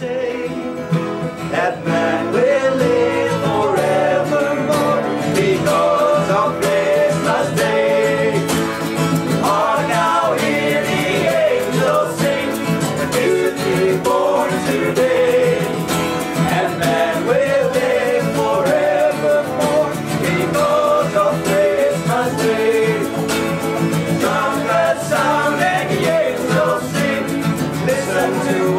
say that man will live forevermore because of Christmas Day. Hark now hear the angels sing, Jesus is born today. And man will live forevermore because of Christmas Day. Trumpets sound and the angels sing, listen to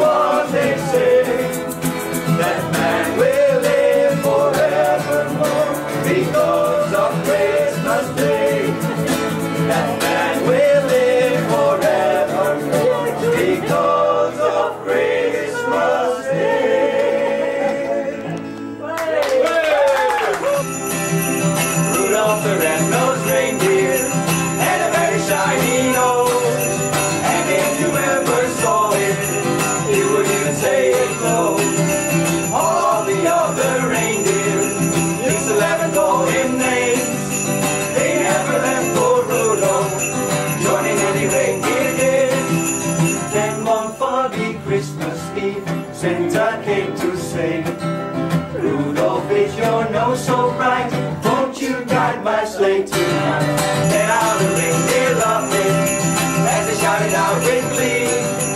because of Christmas Day. That man will live forevermore because of Christmas Day. Rudolph the red-nosed Christmas Eve, Santa came to say, Rudolph is your nose so bright, won't you guide my sleigh tonight? Then all the reindeer loved him, as they shouted out in glee.